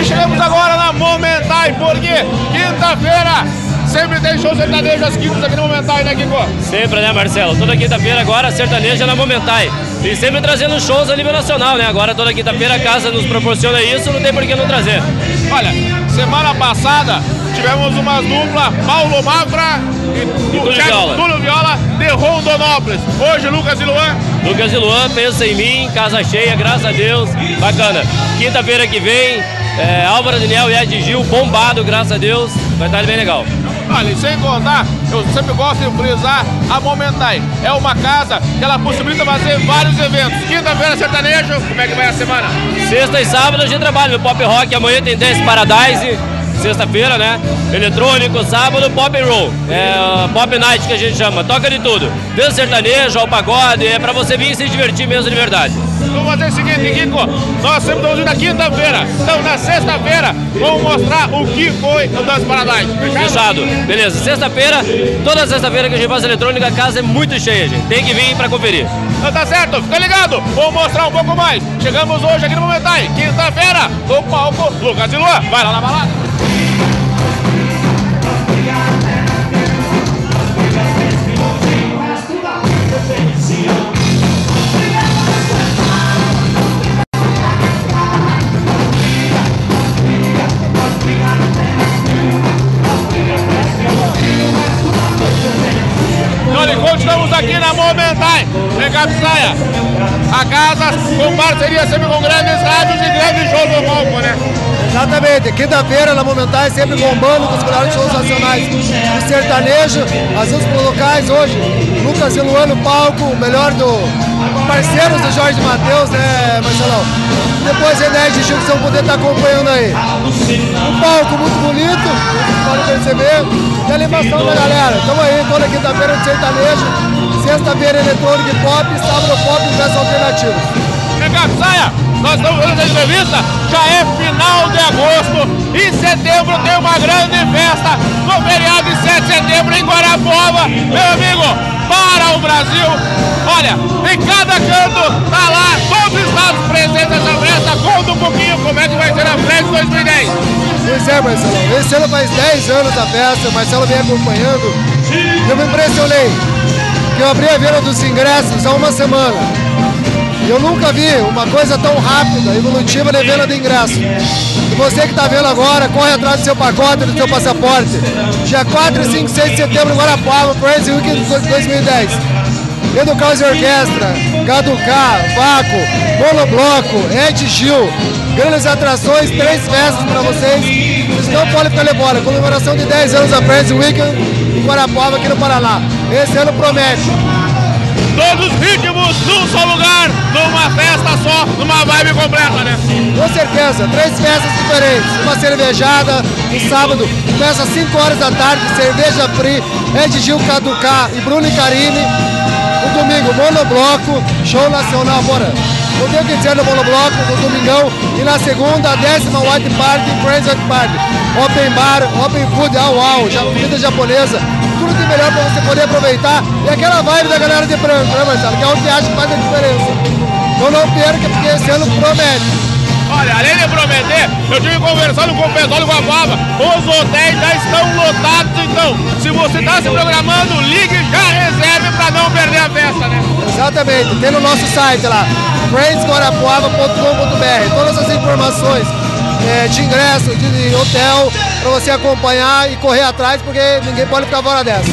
E chegamos agora na Momentai, porque quinta-feira sempre tem show sertanejo às quintas aqui na Momentai, né, Kiko? Sempre, né, Marcelo? Toda quinta-feira agora, sertaneja na Momentai. E sempre trazendo shows a nível nacional, né? Agora toda quinta-feira a casa nos proporciona isso, não tem por que não trazer. Olha, semana passada tivemos uma dupla, Paulo Mafra e, e Túlio Viola. Túlio Viola de Rondonópolis. Hoje, Lucas e Luan. Lucas e Luan, pensa em mim, casa cheia, graças a Deus. Bacana. Quinta-feira que vem, é, Álvaro Daniel e Ed Gil, bombado, graças a Deus. Vai estar bem legal. Olha, sem contar, eu sempre gosto de frisar a Momentai. É uma casa que ela possibilita fazer vários eventos. Quinta-feira, sertanejo, como é que vai a semana? Sexta e sábado a gente trabalha no Pop Rock, amanhã tem Dance Paradise sexta-feira, né? Eletrônico, sábado, pop and roll. É pop night que a gente chama, toca de tudo. Desde sertanejo ao pagode, é pra você vir e se divertir mesmo de verdade. Vamos fazer o seguinte, Kiko, nós sempre estamos na quinta-feira, então na sexta-feira vamos mostrar o que foi o Dance Paradise. Fechado? Beleza, sexta-feira, toda sexta-feira que a gente faz eletrônica, a casa é muito cheia, gente. Tem que vir pra conferir. Então tá certo, fica ligado, vou mostrar um pouco mais. Chegamos hoje aqui no Momentai, quinta-feira, no palco Lucas e Luan. Vai lá na balada. Aqui na Momentai, em Capsaia. A casa com parceria sempre com grandes rádios e grandes shows no palco, né? Exatamente, quinta-feira na Momentai sempre bombando com os melhores shows nacionais de sertanejo, as músicas locais hoje, Lucas e no palco, o melhor do parceiros do Jorge Matheus, né Marcelão? Depois René de Gil que vocês vão poder estar acompanhando aí. Um palco muito bonito, pode perceber, e a animação da galera. Estamos aí toda quinta-feira de sertanejo, sexta-feira eletrônico e pop, sábado pop e verso alternativo. Nós estamos fazendo essa entrevista, já é final de agosto. Em setembro tem uma grande festa no feriado de 7 de setembro em Guarapuava. Meu amigo, para o Brasil. Olha, em cada canto tá lá, todos os estados presentes nessa festa. Conta um pouquinho como é que vai ser a festa 2010. Pois é, Marcelo. Esse ano faz 10 anos da festa, o Marcelo vem acompanhando. Eu me impressionei que eu abri a venda dos ingressos há uma semana. Eu nunca vi uma coisa tão rápida, evolutiva de venda de ingresso. E você que está vendo agora, corre atrás do seu pacote, do seu passaporte. Dia 4, 5, 6 de setembro, Guarapuava, Praise Weekend 2010. Educaus e Orquestra, Caducá, Vaco, Monobloco, Ed Gil, grandes atrações, três festas para vocês. Vocês não podem ficar de bola. Comemoração de 10 anos da Praise Weekend em Guarapuava, aqui no Paraná. Esse ano promete todos os ritmos num só lugar, numa festa só, numa vibe completa, né? Com certeza, três festas diferentes. Uma cervejada no sábado, começa às 5 horas da tarde, cerveja free, Ed Gil Caducá e Bruno Carine. No domingo, monobloco, show nacional, bora. Não tenho que dizer no monobloco, no domingão. E na segunda, a décima White Party, Crazy White Party. Open bar, open food, au au, comida japonesa tudo de melhor para você poder aproveitar. E aquela vibe da galera de branco, né, Marcelo? Que é o que acha que faz a diferença. Então não perca, porque esse ano promete. Olha, além de prometer, eu tive conversando com o pessoal do Guapava. Os hotéis já estão lotados, então, se você está se programando, ligue e já reserve para não perder a festa, né? Exatamente, tem no nosso site lá, friendsguarapuava.com.br, todas as informações é, de ingresso, de hotel, para você acompanhar e correr atrás, porque ninguém pode ficar fora dessa.